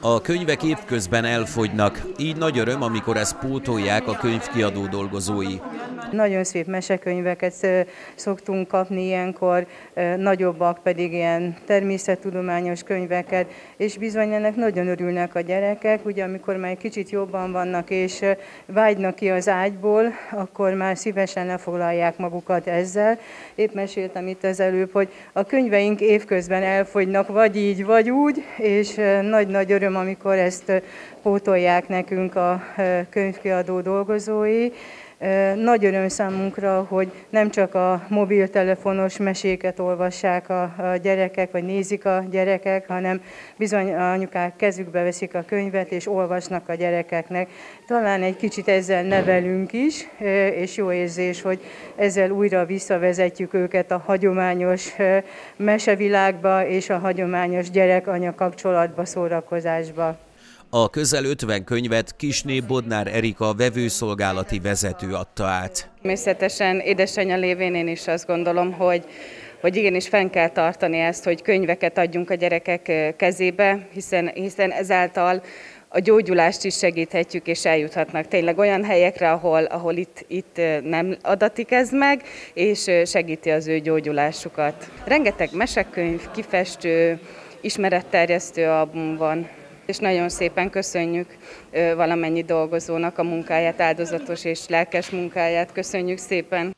A könyvek évközben elfogynak, így nagy öröm, amikor ezt pótolják a könyvkiadó dolgozói. Nagyon szép mesekönyveket szoktunk kapni ilyenkor, nagyobbak pedig ilyen természettudományos könyveket, és bizony ennek nagyon örülnek a gyerekek, ugye amikor már egy kicsit jobban vannak és vágynak ki az ágyból, akkor már szívesen lefoglalják magukat ezzel. Épp meséltem itt az előbb, hogy a könyveink évközben elfogynak, vagy így, vagy úgy, és nagy-nagy öröm, amikor ezt pótolják nekünk a könyvkiadó dolgozói. Nagy öröm számunkra, hogy nem csak a mobiltelefonos meséket olvassák a gyerekek, vagy nézik a gyerekek, hanem bizony anyukák kezükbe veszik a könyvet, és olvasnak a gyerekeknek. Talán egy kicsit ezzel nevelünk is, és jó érzés, hogy ezzel újra visszavezetjük őket a hagyományos mesevilágba és a hagyományos gyerek-anya kapcsolatba, szórakozásba. A közel 50 könyvet Kisné Bodnár Erika vevőszolgálati vezető adta át. Természetesen édesanyja lévén én is azt gondolom, hogy hogy igenis fenn kell tartani ezt, hogy könyveket adjunk a gyerekek kezébe, hiszen, hiszen ezáltal a gyógyulást is segíthetjük, és eljuthatnak tényleg olyan helyekre, ahol, ahol itt, itt nem adatik ez meg, és segíti az ő gyógyulásukat. Rengeteg mesekönyv, kifestő, ismeretterjesztő album van és nagyon szépen köszönjük valamennyi dolgozónak a munkáját, áldozatos és lelkes munkáját. Köszönjük szépen!